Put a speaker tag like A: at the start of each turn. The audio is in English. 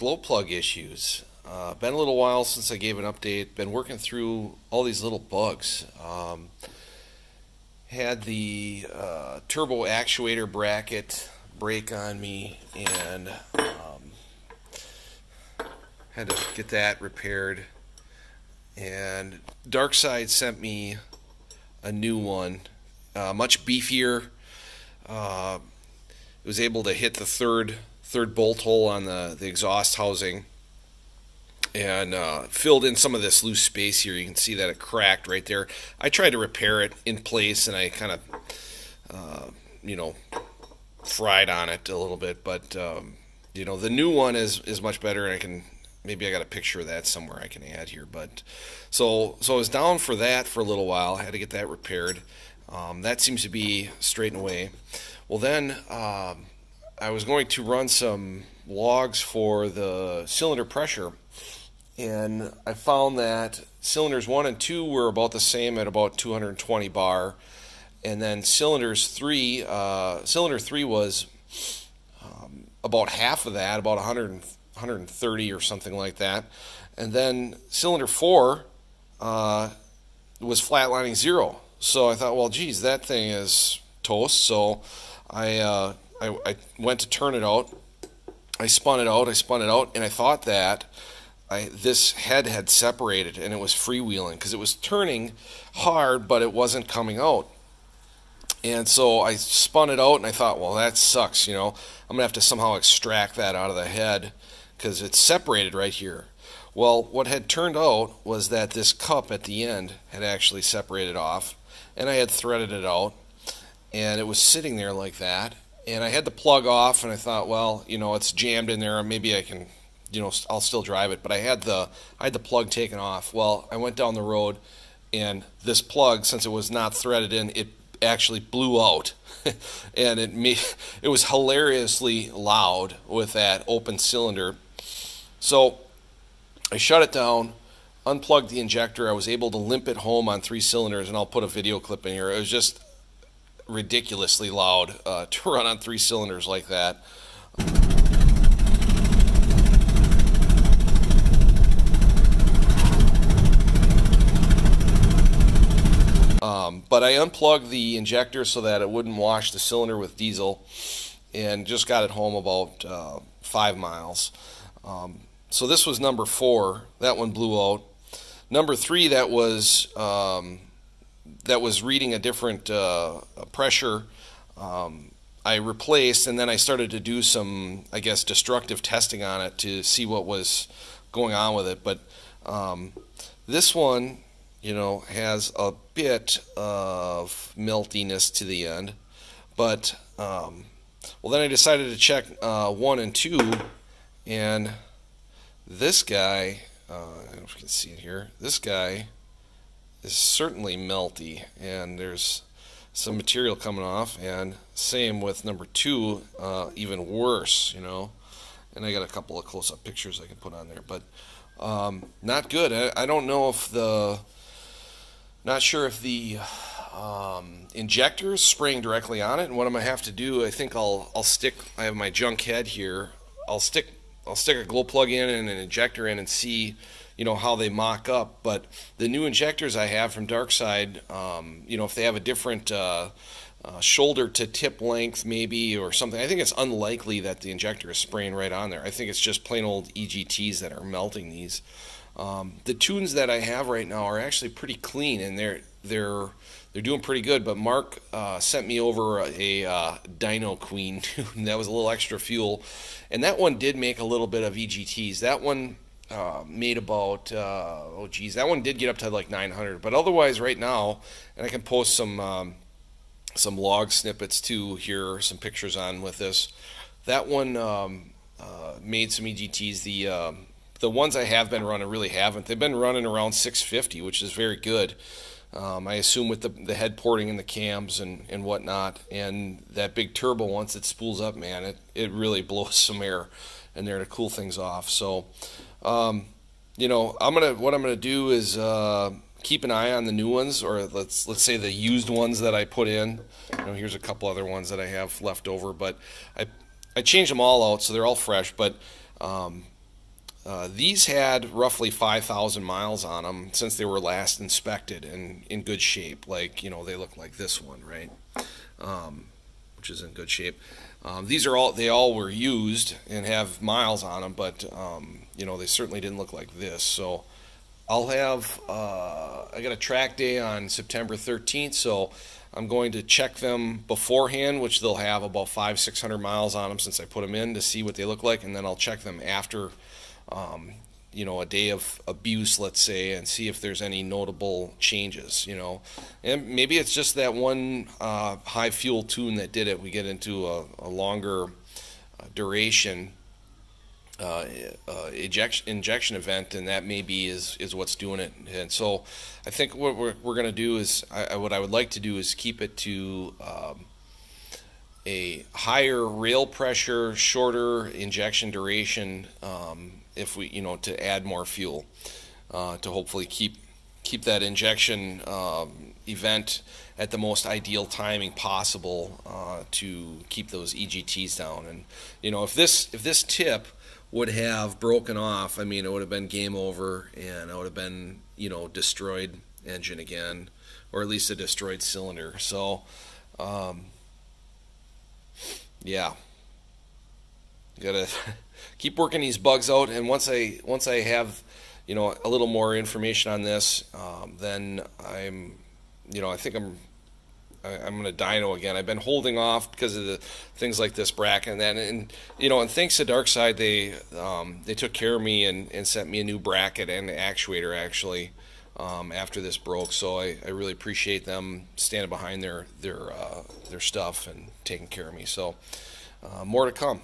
A: glow plug issues. Uh, been a little while since I gave an update. Been working through all these little bugs. Um, had the uh, turbo actuator bracket break on me and um, had to get that repaired. And Darkside sent me a new one, uh, much beefier. Uh, it was able to hit the third third bolt hole on the, the exhaust housing and uh, filled in some of this loose space here. You can see that it cracked right there. I tried to repair it in place and I kind of, uh, you know, fried on it a little bit. But, um, you know, the new one is, is much better and I can, maybe I got a picture of that somewhere I can add here. But so, so I was down for that for a little while. I had to get that repaired. Um, that seems to be straightened away. Well, then um, I was going to run some logs for the cylinder pressure, and I found that cylinders 1 and 2 were about the same at about 220 bar, and then cylinders 3, uh, cylinder 3 was um, about half of that, about 100, 130 or something like that, and then cylinder 4 uh, was flatlining zero. So I thought, well, geez, that thing is toast. So I, uh, I, I went to turn it out. I spun it out. I spun it out, and I thought that I, this head had separated and it was freewheeling because it was turning hard, but it wasn't coming out. And so I spun it out, and I thought, well, that sucks. You know, I'm gonna have to somehow extract that out of the head because it's separated right here. Well, what had turned out was that this cup at the end had actually separated off, and I had threaded it out and it was sitting there like that. And I had the plug off and I thought well you know it's jammed in there. Maybe I can you know I'll still drive it. But I had the I had the plug taken off. Well I went down the road and this plug since it was not threaded in it actually blew out. And it me it was hilariously loud with that open cylinder. So I shut it down unplugged the injector. I was able to limp it home on three cylinders, and I'll put a video clip in here. It was just ridiculously loud uh, to run on three cylinders like that. Um, but I unplugged the injector so that it wouldn't wash the cylinder with diesel and just got it home about uh, five miles. Um, so this was number four. That one blew out. Number three, that was um, that was reading a different uh, pressure. Um, I replaced, and then I started to do some, I guess, destructive testing on it to see what was going on with it. But um, this one, you know, has a bit of meltiness to the end. But um, well, then I decided to check uh, one and two, and this guy uh, I don't know if you can see it here. This guy is certainly melty, and there's some material coming off, and same with number two, uh, even worse, you know. And I got a couple of close-up pictures I can put on there, but um, not good. I, I, don't know if the, not sure if the um, injector is spraying directly on it, and what I'm gonna have to do, I think I'll I'll stick. I have my junk head here. I'll stick I'll stick a glow plug in and an injector in and see, you know, how they mock up. But the new injectors I have from Darkside, um, you know, if they have a different uh, uh, shoulder to tip length maybe or something, I think it's unlikely that the injector is spraying right on there. I think it's just plain old EGTs that are melting these. Um, the tunes that I have right now are actually pretty clean and they're they're they're doing pretty good. But Mark uh, sent me over a, a uh, Dyno Queen tune that was a little extra fuel, and that one did make a little bit of EGTs. That one uh, made about uh, oh geez, that one did get up to like 900. But otherwise, right now, and I can post some um, some log snippets too here, some pictures on with this. That one um, uh, made some EGTs. The um, the ones I have been running really haven't. They've been running around 650, which is very good. Um, I assume with the, the head porting and the cams and, and whatnot, and that big turbo, once it spools up, man, it, it really blows some air in there to cool things off. So, um, you know, I'm gonna what I'm gonna do is uh, keep an eye on the new ones, or let's let's say the used ones that I put in. You know, here's a couple other ones that I have left over, but I I changed them all out, so they're all fresh. But um, uh, these had roughly 5,000 miles on them since they were last inspected and in good shape. Like, you know, they look like this one, right? Um, which is in good shape. Um, these are all, they all were used and have miles on them, but, um, you know, they certainly didn't look like this. So I'll have, uh, I got a track day on September 13th, so I'm going to check them beforehand, which they'll have about five, 600 miles on them since I put them in to see what they look like, and then I'll check them after um, you know, a day of abuse, let's say, and see if there's any notable changes, you know. And maybe it's just that one uh, high fuel tune that did it. We get into a, a longer uh, duration uh, uh, ejection, injection event, and that maybe is, is what's doing it. And so I think what we're, we're going to do is, I, what I would like to do is keep it to um, a higher rail pressure, shorter injection duration um, if we, you know, to add more fuel uh, to hopefully keep keep that injection um, event at the most ideal timing possible uh, to keep those EGTs down. And you know, if this if this tip would have broken off, I mean, it would have been game over, and it would have been you know destroyed engine again, or at least a destroyed cylinder. So, um, yeah, gotta keep working these bugs out. And once I once I have you know a little more information on this, um, then I'm you know I think I'm I, am going to dyno again. I've been holding off because of the things like this bracket and that, and you know, and thanks to Darkside, they um, they took care of me and, and sent me a new bracket and actuator actually um, after this broke. So I, I really appreciate them standing behind their their uh, their stuff and taking care of me. So uh, more to come.